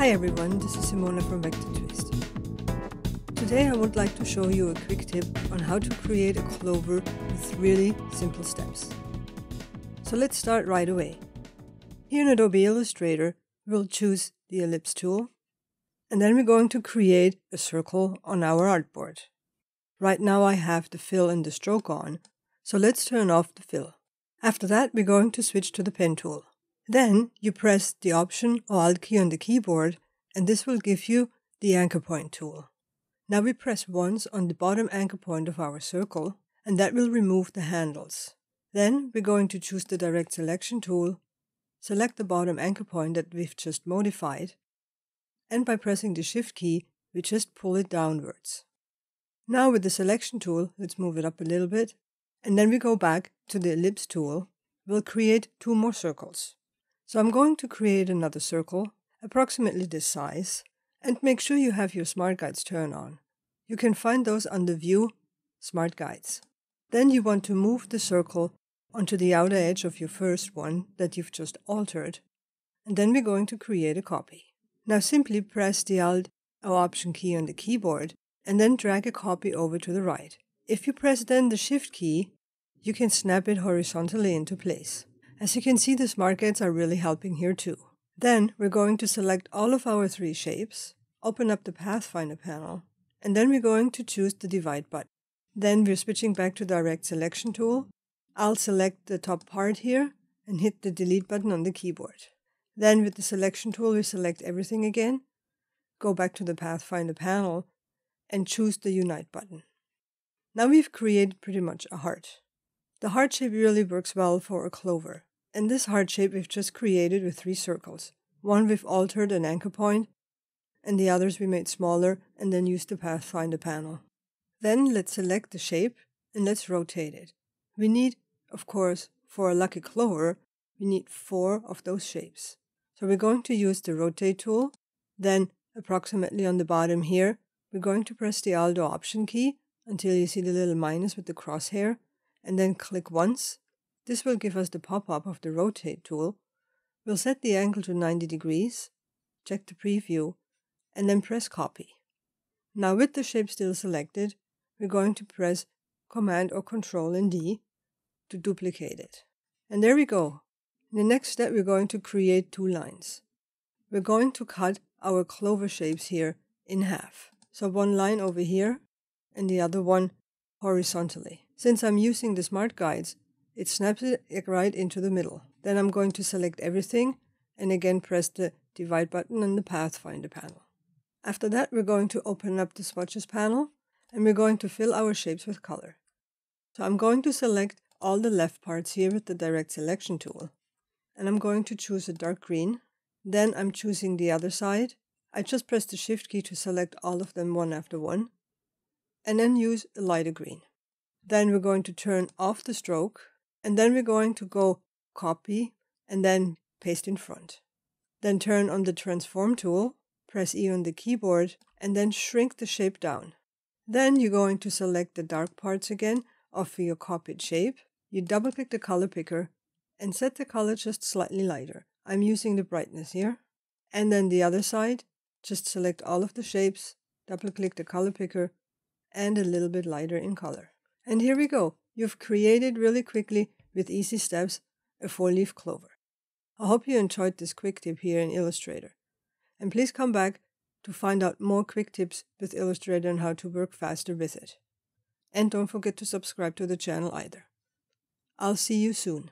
Hi everyone, this is Simona from Vector Twist. Today I would like to show you a quick tip on how to create a clover with really simple steps. So let's start right away. Here in Adobe Illustrator, we'll choose the ellipse tool, and then we're going to create a circle on our artboard. Right now I have the fill and the stroke on, so let's turn off the fill. After that, we're going to switch to the pen tool. Then you press the Option or Alt key on the keyboard, and this will give you the anchor point tool. Now we press once on the bottom anchor point of our circle, and that will remove the handles. Then we're going to choose the Direct Selection tool, select the bottom anchor point that we've just modified, and by pressing the Shift key, we just pull it downwards. Now with the Selection tool, let's move it up a little bit, and then we go back to the Ellipse tool. We'll create two more circles. So I'm going to create another circle, approximately this size, and make sure you have your Smart Guides turned on. You can find those under View, Smart Guides. Then you want to move the circle onto the outer edge of your first one that you've just altered, and then we're going to create a copy. Now simply press the Alt or Option key on the keyboard and then drag a copy over to the right. If you press then the Shift key, you can snap it horizontally into place. As you can see, the smart guides are really helping here too. Then we're going to select all of our three shapes, open up the Pathfinder panel, and then we're going to choose the Divide button. Then we're switching back to Direct Selection tool. I'll select the top part here and hit the Delete button on the keyboard. Then with the Selection tool, we select everything again, go back to the Pathfinder panel, and choose the Unite button. Now we've created pretty much a heart. The heart shape really works well for a clover. In this heart shape we've just created with three circles. One we've altered an anchor point, and the others we made smaller and then used the Pathfinder panel. Then let's select the shape and let's rotate it. We need, of course, for a lucky clover, we need four of those shapes. So we're going to use the rotate tool. Then approximately on the bottom here, we're going to press the Alt or Option key until you see the little minus with the crosshair and then click once this will give us the pop-up of the rotate tool. We'll set the angle to 90 degrees, check the preview, and then press copy. Now with the shape still selected, we're going to press Command or Control and D to duplicate it. And there we go. In the next step, we're going to create two lines. We're going to cut our clover shapes here in half. So one line over here and the other one horizontally. Since I'm using the smart guides, it snaps it right into the middle. Then I'm going to select everything and again press the divide button in the Pathfinder panel. After that, we're going to open up the swatches panel and we're going to fill our shapes with color. So I'm going to select all the left parts here with the direct selection tool. And I'm going to choose a dark green. Then I'm choosing the other side. I just press the shift key to select all of them one after one. And then use a lighter green. Then we're going to turn off the stroke and then we're going to go copy and then paste in front. Then turn on the transform tool, press E on the keyboard, and then shrink the shape down. Then you're going to select the dark parts again of your copied shape. You double click the color picker and set the color just slightly lighter. I'm using the brightness here. And then the other side, just select all of the shapes, double click the color picker, and a little bit lighter in color. And here we go. You've created really quickly, with easy steps, a four-leaf clover. I hope you enjoyed this quick tip here in Illustrator. And please come back to find out more quick tips with Illustrator and how to work faster with it. And don't forget to subscribe to the channel either. I'll see you soon.